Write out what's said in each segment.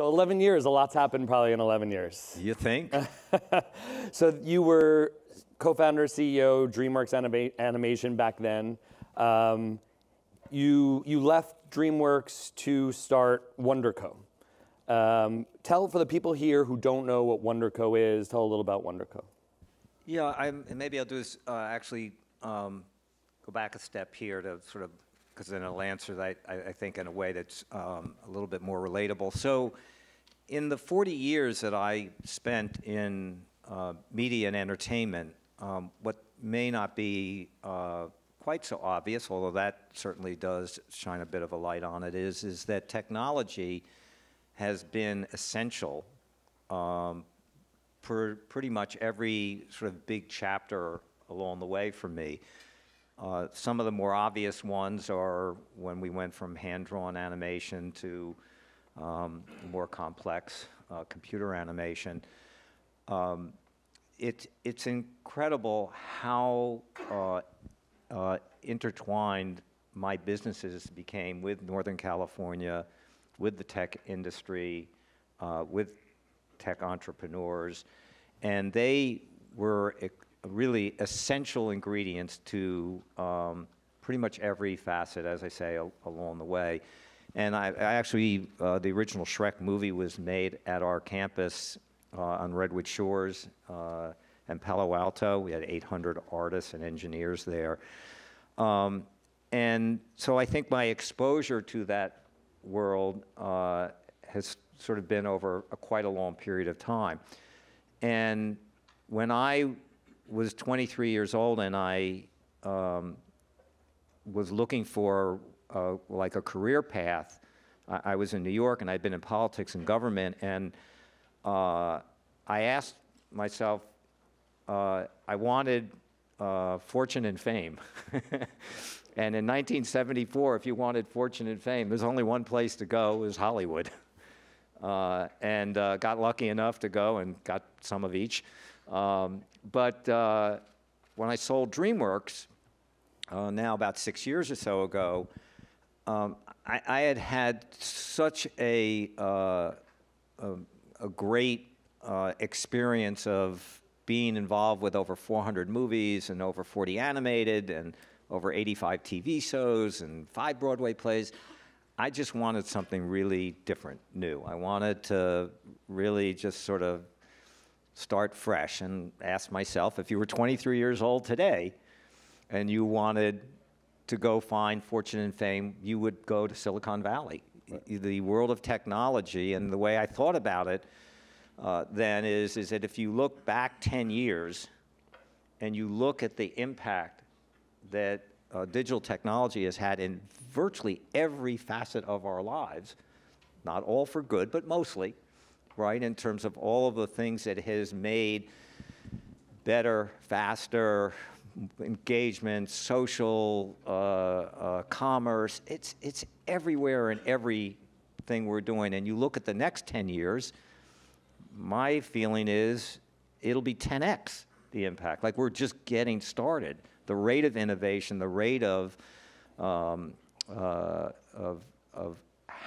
So 11 years, a lot's happened probably in 11 years. You think? so you were co-founder, CEO, DreamWorks Anima Animation back then. Um, you, you left DreamWorks to start WndrCo. Um, tell for the people here who don't know what WndrCo is, tell a little about WndrCo. Yeah, I'm, maybe I'll do this, uh, actually um, go back a step here to sort of, because then it'll answer that, I, I, think, in a way that's um, a little bit more relatable. So in the 40 years that I spent in uh, media and entertainment, um, what may not be uh, quite so obvious, although that certainly does shine a bit of a light on it, is, is that technology has been essential um, for pretty much every sort of big chapter along the way for me. Uh, some of the more obvious ones are when we went from hand-drawn animation to um, more complex uh, computer animation. Um, it, it's incredible how uh, uh, intertwined my businesses became with Northern California, with the tech industry, uh, with tech entrepreneurs, and they were really essential ingredients to um, pretty much every facet, as I say, along the way. And I, I actually, uh, the original Shrek movie was made at our campus uh, on Redwood Shores uh, and Palo Alto. We had 800 artists and engineers there. Um, and so I think my exposure to that world uh, has sort of been over a, quite a long period of time. And when I was 23 years old and I um, was looking for uh, like a career path. I, I, was in New York and I'd been in politics and government, and uh, I asked myself, uh, I wanted uh, fortune and fame. and in 1974, if you wanted fortune and fame, there's only one place to go, it was Hollywood. Uh, and uh, got lucky enough to go and got some of each. Um, but when I sold DreamWorks, now about six years or so ago, um, I, I, had had such a, uh, a, a, great uh, experience of being involved with over 400 movies and over 40 animated and over 85 TV shows and five Broadway plays. I just wanted something really different, new. I wanted to really just sort of start fresh and ask myself if you were 23 years old today and you wanted to go find fortune and fame, you would go to Silicon Valley. Right. The world of technology and the way I thought about it uh, then is, is that if you look back 10 years and you look at the impact that uh, digital technology has had in virtually every facet of our lives, not all for good, but mostly, right, in terms of all of the things that has made better, faster, engagement, social uh, uh, commerce. It's, it's everywhere in everything we're doing. And you look at the next 10 years, my feeling is it'll be 10x the impact. Like we're just getting started. The rate of innovation, the rate of, um, uh, of, of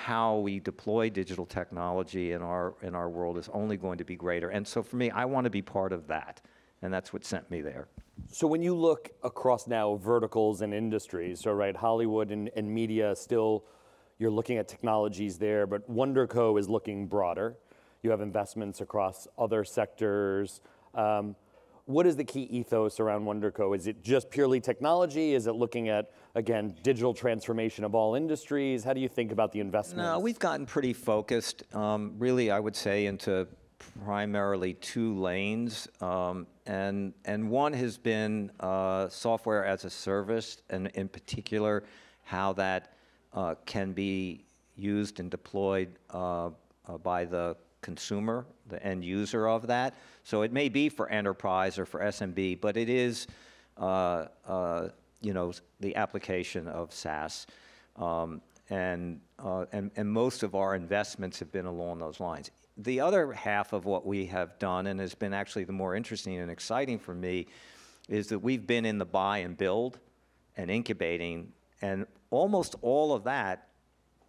how we deploy digital technology in our, in our world is only going to be greater. And so for me, I want to be part of that. And that's what sent me there. So when you look across now verticals and industries, so right, Hollywood and, and media still, you're looking at technologies there, but WndrCo is looking broader. You have investments across other sectors. Um, what is the key ethos around WndrCo? Is it just purely technology? Is it looking at, again, digital transformation of all industries? How do you think about the investment? No, we've gotten pretty focused, um, really, I would say, into primarily two lanes, um, and and one has been uh, software as a service, and in particular, how that uh, can be used and deployed uh, uh by the consumer, the end user of that. So it may be for enterprise or for SMB, but it is, uh, uh, you know, the application of SaaS. Um, and, and, and most of our investments have been along those lines the other half of what we have done, and has been actually the more interesting and exciting for me, is that we've been in the buy and build and incubating, and almost all of that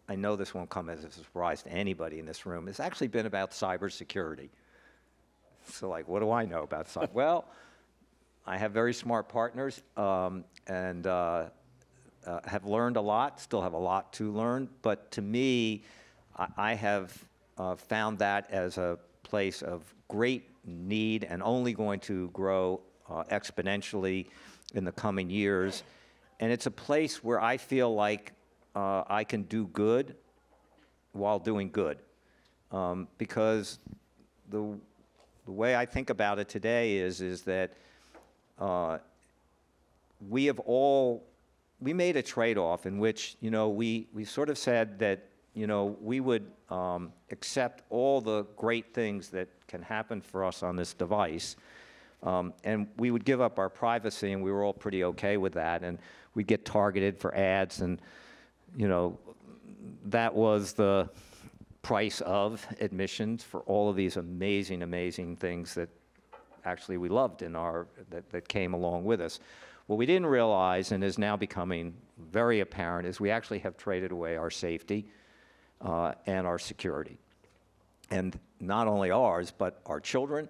I know this won't come as a surprise to anybody in this room, has actually been about cybersecurity. So, like, what do I know about cyber? well, I have very smart partners um, and uh, uh, have learned a lot, still have a lot to learn. But to me, I, I have uh, found that as a place of great need and only going to grow uh, exponentially in the coming years. And it's a place where I feel like uh, I can do good while doing good. Um, because the, the way I think about it today is, is that uh, we have all, we made a trade-off in which, you know, we, we sort of said that, you know, we would um, accept all the great things that can happen for us on this device, um, and we would give up our privacy, and we were all pretty okay with that, and we'd get targeted for ads, and, you know, that was the price of admissions for all of these amazing, amazing things that actually we loved in our, that, that came along with us. What we didn't realize, and is now becoming very apparent, is we actually have traded away our safety uh, and our security. And not only ours, but our children,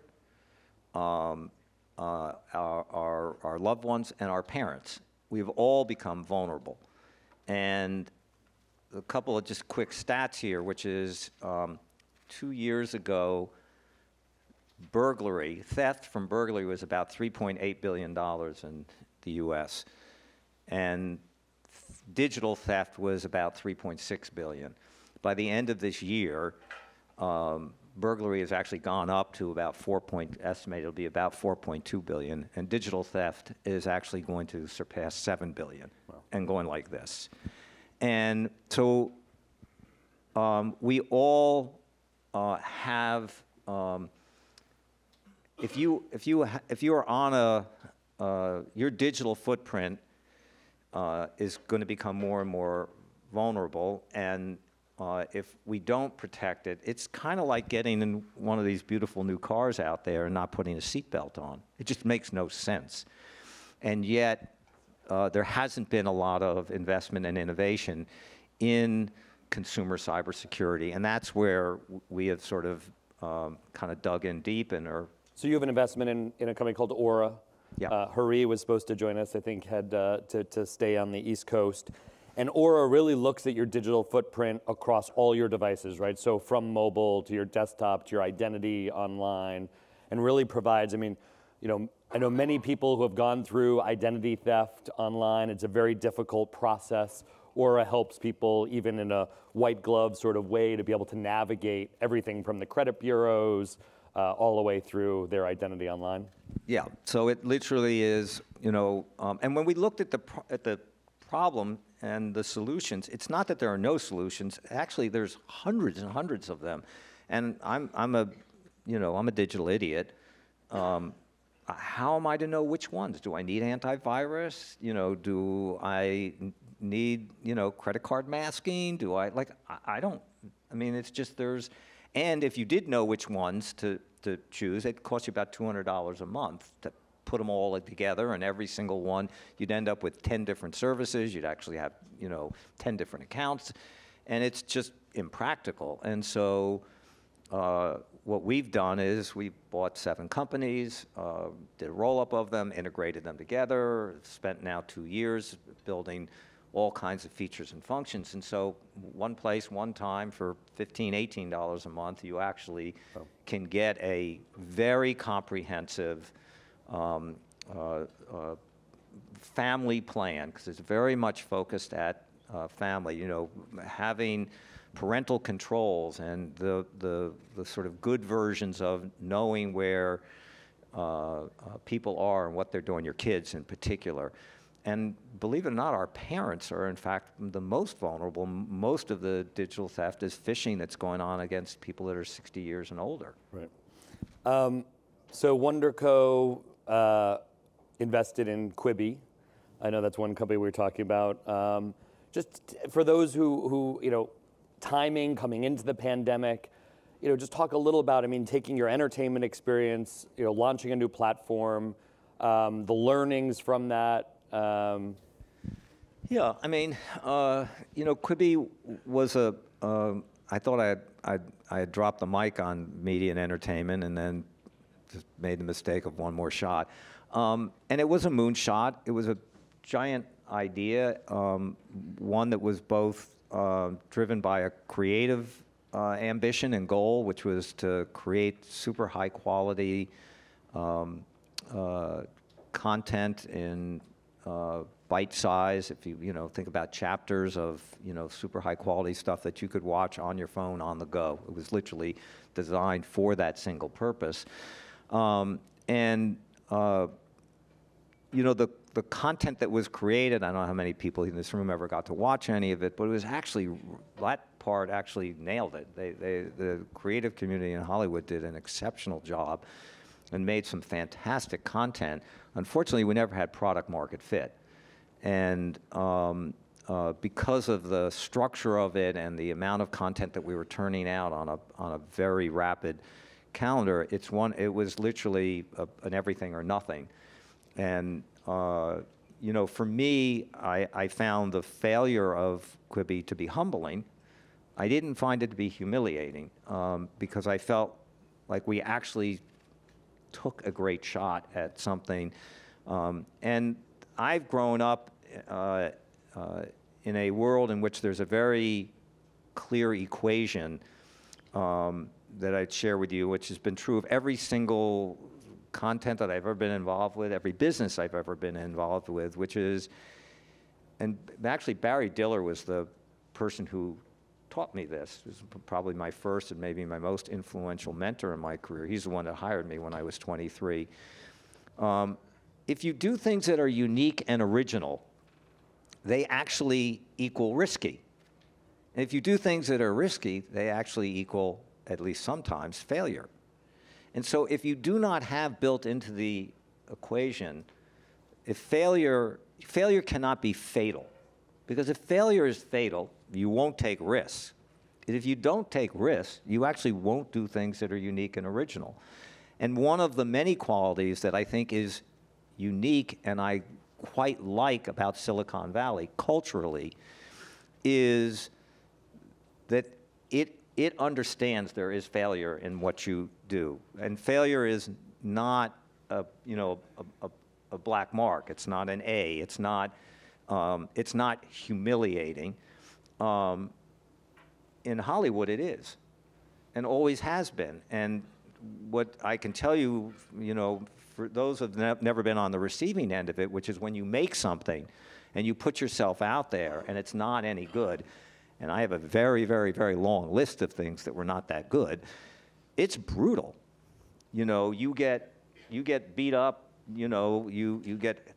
um, uh, our, our, our loved ones, and our parents. We've all become vulnerable. And a couple of just quick stats here, which is um, two years ago, burglary, theft from burglary was about $3.8 billion in the US. And digital theft was about 3.6 billion. By the end of this year, um, burglary has actually gone up to about 4 point, estimated it'll be about 4.2 billion, and digital theft is actually going to surpass 7 billion, and going like this. And so um, we all uh, have, um, if you if you if you are on a uh, your digital footprint uh, is going to become more and more vulnerable, and uh, if we don't protect it, it's kind of like getting in one of these beautiful new cars out there and not putting a seatbelt on. It just makes no sense. And yet, uh, there hasn't been a lot of investment and innovation in consumer cybersecurity, and that's where we have sort of um, kind of dug in deep and are So you have an investment in, in a company called Aura. Yeah. Uh, Hari was supposed to join us, I think, had uh, to, to stay on the East Coast. And Aura really looks at your digital footprint across all your devices, right? So from mobile to your desktop to your identity online, and really provides, I mean, you know, I know many people who have gone through identity theft online. It's a very difficult process. Aura helps people, even in a white glove sort of way, to be able to navigate everything from the credit bureaus uh, all the way through their identity online. Yeah, so it literally is, you know, um, and when we looked at the, at the problem and the solutions, it's not that there are no solutions. Actually, there's hundreds and hundreds of them. And I'm, I'm a, you know, I'm a digital idiot. Um, how am I to know which ones? Do I need antivirus? You know, do I need, you know, credit card masking? Do I, like, I, I don't, I mean, it's just there's, and if you did know which ones to, to choose, it costs you about $200 a month to put them all together, and every single one, you'd end up with 10 different services. You'd actually have, you know, 10 different accounts, and it's just impractical. And so, uh, what we've done is we bought seven companies, uh, did a roll-up of them, integrated them together, spent now two years building all kinds of features and functions. And so one place, one time for $15, $18 a month, you actually can get a very comprehensive um, uh, uh, family plan, because it's very much focused at uh, family, you know, having parental controls and the, the, the sort of good versions of knowing where uh, uh, people are and what they're doing, your kids in particular. And believe it or not, our parents are in fact the most vulnerable. Most of the digital theft is phishing that's going on against people that are 60 years and older. Right. Um, so WndrCo uh, invested in Quibi. I know that's one company we were talking about. Um, just for those who, who, you know, timing coming into the pandemic, you know, just talk a little about, I mean, taking your entertainment experience, you know, launching a new platform, um, the learnings from that. Um, Yeah, I mean, uh, you know, Quibi was a. Um, I thought I had, I'd, I had dropped the mic on media and entertainment, and then just made the mistake of one more shot. Um, and it was a moonshot. It was a giant idea, um, one that was both uh, driven by a creative uh, ambition and goal, which was to create super high quality um, uh, content in uh, bite size. If you you know think about chapters of you know super high quality stuff that you could watch on your phone on the go. It was literally designed for that single purpose, um, and uh, you know the the content that was created. I don't know how many people in this room ever got to watch any of it, but it was actually that part actually nailed it. They, they the creative community in Hollywood did an exceptional job and made some fantastic content. Unfortunately, we never had product market fit. And um, uh, because of the structure of it and the amount of content that we were turning out on a, on a very rapid calendar, it's one, it was literally a, an everything or nothing. And, uh, you know, for me, I, I found the failure of Quibi to be humbling. I didn't find it to be humiliating um, because I felt like we actually took a great shot at something. Um, and I've grown up uh, uh, in a world in which there's a very clear equation um, that I'd share with you, which has been true of every single content that I've ever been involved with, every business I've ever been involved with, which is, and actually Barry Diller was the person who taught me this. He was probably my first and maybe my most influential mentor in my career. He's the one that hired me when I was 23. Um, if you do things that are unique and original, they actually equal risky. And if you do things that are risky, they actually equal, at least sometimes, failure. And so if you do not have built into the equation, if failure, failure cannot be fatal. Because if failure is fatal, you won't take risks. And if you don't take risks, you actually won't do things that are unique and original. And one of the many qualities that I think is unique and I quite like about Silicon Valley culturally is that it, it understands there is failure in what you do. And failure is not a, you know, a, a, a black mark. It's not an A. It's not, um, it's not humiliating. Um, in Hollywood, it is, and always has been. And what I can tell you, you know, for those who have never been on the receiving end of it, which is when you make something and you put yourself out there and it's not any good, and I have a very, very, very long list of things that were not that good, it's brutal. You know, you get, you get beat up, you know, you, you get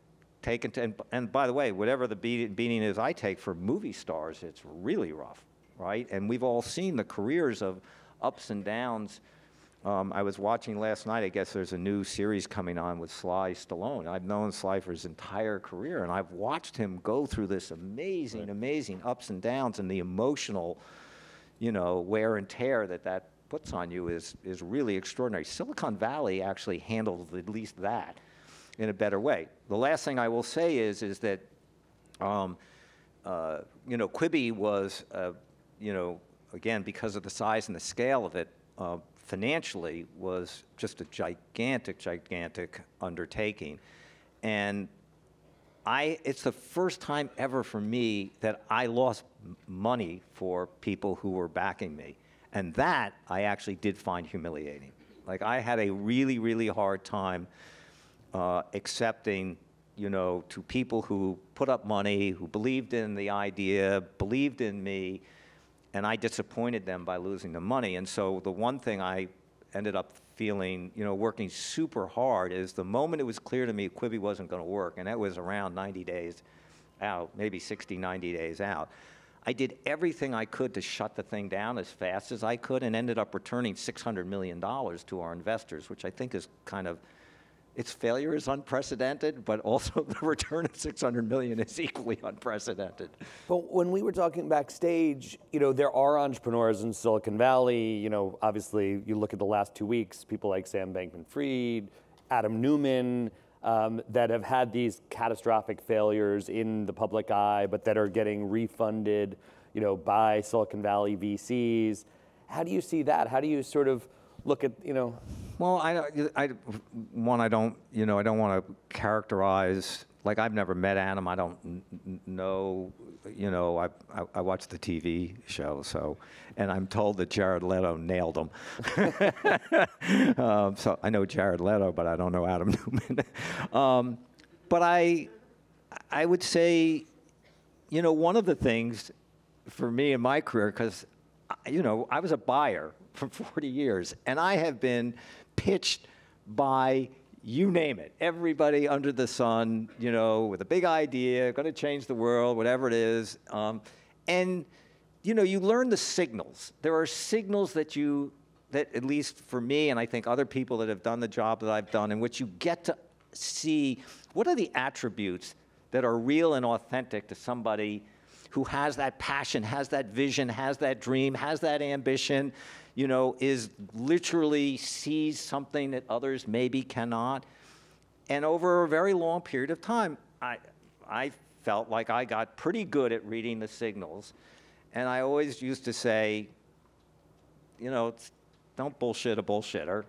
taken to, and, and by the way, whatever the beating is I take for movie stars, it's really rough, right? And we've all seen the careers of ups and downs um, I was watching last night, I guess there's a new series coming on with Sly Stallone. I've known Sly for his entire career, and I've watched him go through this amazing, right. amazing ups and downs, and the emotional, you know, wear and tear that that puts on you is, is really extraordinary. Silicon Valley actually handled at least that in a better way. The last thing I will say is, is that, um, uh, you know, Quibi was, uh, you know, again, because of the size and the scale of it, uh, financially was just a gigantic, gigantic undertaking. And I, it's the first time ever for me that I lost money for people who were backing me. And that I actually did find humiliating. Like I had a really, really hard time uh, accepting, you know, to people who put up money, who believed in the idea, believed in me, and I disappointed them by losing the money. And so the one thing I ended up feeling, you know, working super hard is the moment it was clear to me Quibi wasn't going to work, and that was around 90 days out, maybe 60, 90 days out. I did everything I could to shut the thing down as fast as I could and ended up returning $600 million to our investors, which I think is kind of its failure is unprecedented, but also the return of 600 million is equally unprecedented. But when we were talking backstage, you know, there are entrepreneurs in Silicon Valley. You know, obviously, you look at the last two weeks, people like Sam Bankman-Fried, Adam Neumann. Uh, um, that have had these catastrophic failures in the public eye, but that are getting refunded, you know, by Silicon Valley VCs. How do you see that? How do you sort of look at, you know? Well, I, I, one, I don't, you know, I don't want to characterize, like I've never met Adam. I don't know, you know, I, I, I watch the TV show, so, and I'm told that Jared Leto nailed him. um, so I know Jared Leto, but I don't know Adam Neumann. um, but I, I would say, you know, one of the things for me in my career, because, you know, I was a buyer for 40 years, and I have been pitched by you name it, everybody under the sun, you know, with a big idea, going to change the world, whatever it is. Um, and, you know, you learn the signals. There are signals that you, that at least for me, and I think other people that have done the job that I've done, in which you get to see what are the attributes that are real and authentic to somebody who has that passion, has that vision, has that dream, has that ambition, you know, is literally sees something that others maybe cannot. And over a very long period of time, I, I felt like I got pretty good at reading the signals. And I always used to say, you know, don't bullshit a bullshitter.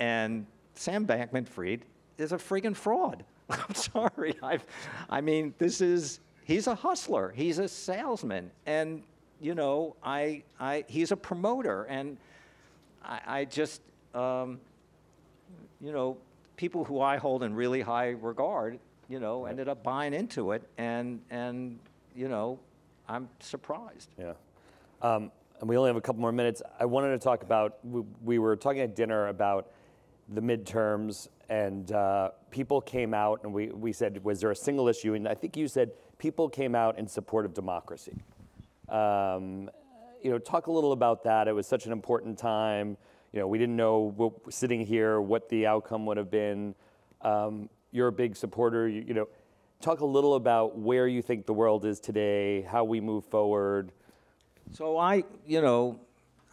And Sam Bankman Fried is a friggin' fraud. I'm sorry. I've, I mean, this is, he's a hustler, he's a salesman. And you know, I, I, he's a promoter, and I, I just, um, you know, people who I hold in really high regard, you know, ended up buying into it, and and you know, I'm surprised. Yeah. Um, and we only have a couple more minutes. I wanted to talk about, we, we were talking at dinner about the midterms, and uh, people came out, and we, we said, was there a single issue? And I think you said people came out in support of democracy. Um, you know, talk a little about that. It was such an important time. You know, we didn't know what, sitting here what the outcome would have been. Um, you're a big supporter. You, you, know, talk a little about where you think the world is today, how we move forward. So I, you know,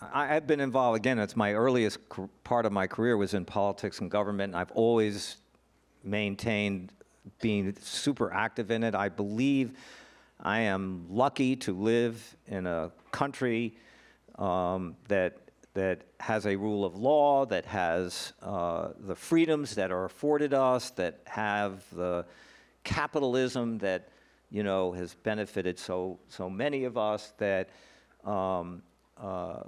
I, have been involved again. It's my earliest part of my career was in politics and government. And I've always maintained being super active in it. I believe I am lucky to live in a country um, that that has a rule of law, that has uh, the freedoms that are afforded us, that have the capitalism that you know has benefited so so many of us. That um, uh,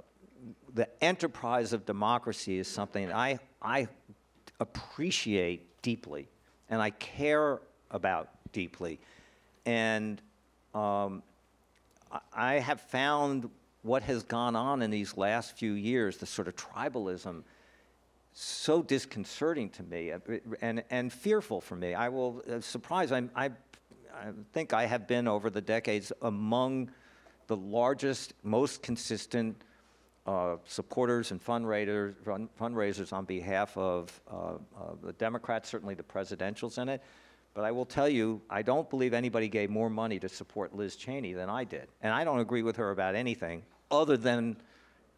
the enterprise of democracy is something I I appreciate deeply, and I care about deeply, and um, I have found what has gone on in these last few years, the sort of tribalism, so disconcerting to me uh, and, and fearful for me. I will, uh, surprise, I, I, I think I have been over the decades among the largest, most consistent uh, supporters and fundraisers, fundraisers on behalf of uh, the Democrats, certainly the presidentials in it, but I will tell you, I don't believe anybody gave more money to support Liz Cheney than I did. And I don't agree with her about anything other than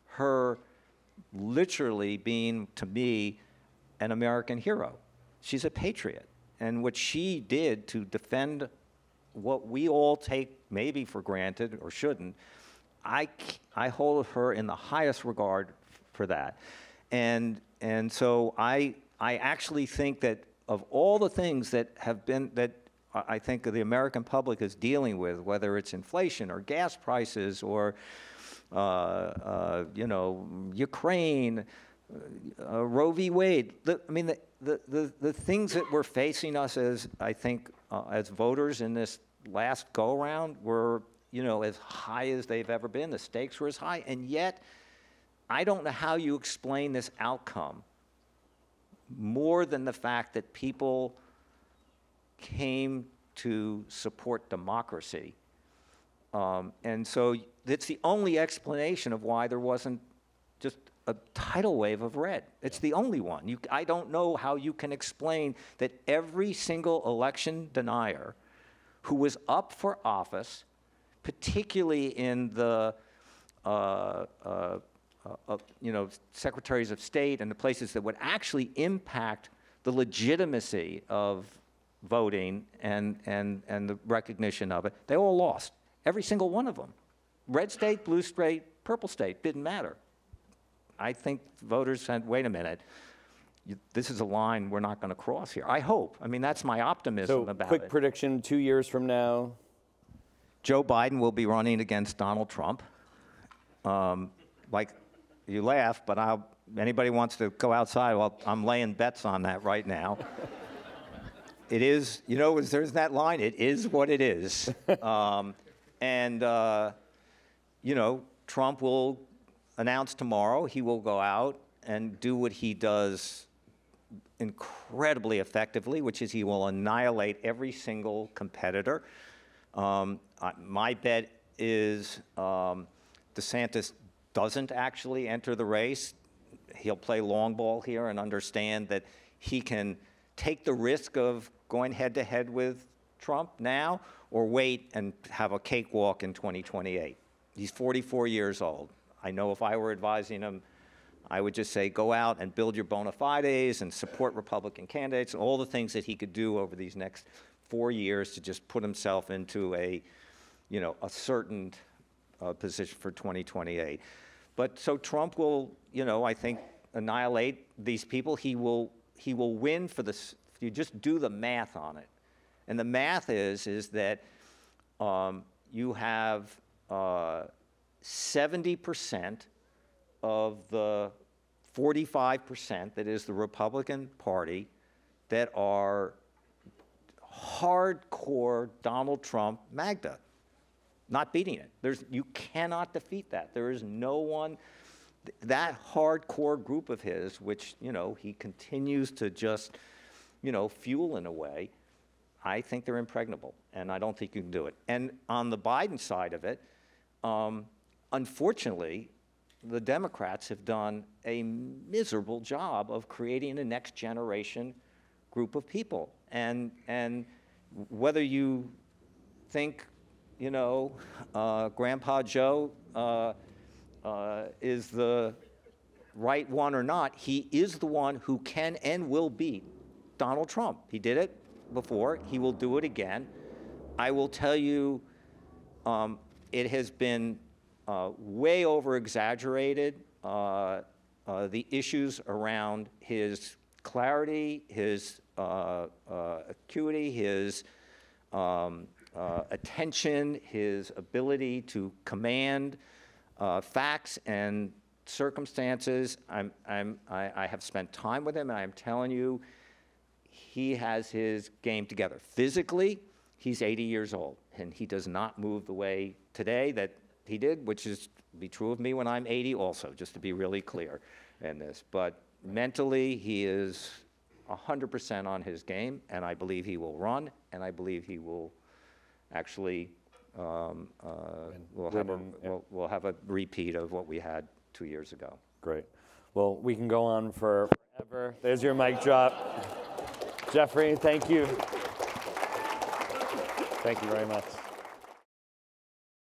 her literally being, to me, an American hero. She's a patriot. And what she did to defend what we all take maybe for granted or shouldn't, I, I hold her in the highest regard for that. And, and so I, I actually think that of all the things that have been that I think the American public is dealing with, whether it's inflation or gas prices or uh, uh, you know Ukraine, uh, Roe v. Wade. The, I mean, the, the, the, the, things that were facing us as I think uh, as voters in this last go round were you know as high as they've ever been. The stakes were as high, and yet I don't know how you explain this outcome more than the fact that people came to support democracy. Um, and so it's the only explanation of why there wasn't just a tidal wave of red. It's the only one. You, I don't know how you can explain that every single election denier who was up for office, particularly in the uh, uh, uh, you know, secretaries of state and the places that would actually impact the legitimacy of voting and, and, and the recognition of it, they all lost. Every single one of them. Red state, blue state, purple state, didn't matter. I think voters said, wait a minute, you- this is a line we're not going to cross here. I hope. I mean, that's my optimism So, about quick it. prediction: two years from now, Joe Biden will be running against Donald Trump. Um, like, you laugh, but I'll, anybody wants to go outside, well, I'm laying bets on that right now. it is, you know, there's that line, it is what it is. um, and, uh, you know, Trump will announce tomorrow he will go out and do what he does incredibly effectively, which is he will annihilate every single competitor. Um, I- my bet is um, DeSantis doesn't actually enter the race. He'll play long ball here and understand that he can take the risk of going head to head with Trump now or wait and have a cakewalk in 2028. He's 44 years old. I know if I were advising him, I would just say, go out and build your bona fides and support Republican candidates, and all the things that he could do over these next four years to just put himself into a, you know, a certain uh, position for 2028. But so Trump will, you know, I think annihilate these people. He will, he will win for this. You just do the math on it, and the math is is that um, you have uh, 70 percent of the 45% that is the Republican Party that are hardcore Donald Trump MAGA. Not beating it. There's, you cannot defeat that. There is no one, that hardcore group of his, which, you know, he continues to just, you know, fuel in a way, I think they're impregnable, and I don't think you can do it. And on the Biden side of it, um, unfortunately, the Democrats have done a miserable job of creating a next generation group of people. And, and whether you think, you know, uh, Grandpa Joe uh, uh, is the right one or not, he is the one who can and will beat Donald Trump. He did it before, he will do it again. I will tell you, um, it has been uh, way over exaggerated. Uh, uh, the issues around his clarity, his uh, acuity, his um, uh, attention, his ability to command uh, facts and circumstances. I'm, I'm, I, I have spent time with him, and I'm telling you, he has his game together. Physically, he's 80 years old, and he does not move the way today that he did, which is be true of me when I'm 80 also, just to be really clear in this. But mentally, he is 100% on his game, and I believe he will run, and I believe he will actually um, uh, will have a, win in- yeah. will, will have a repeat of what we had two years ago. great. Well, we can go on for forever. There's your mic drop. Jeffrey, thank you. Thank you very much.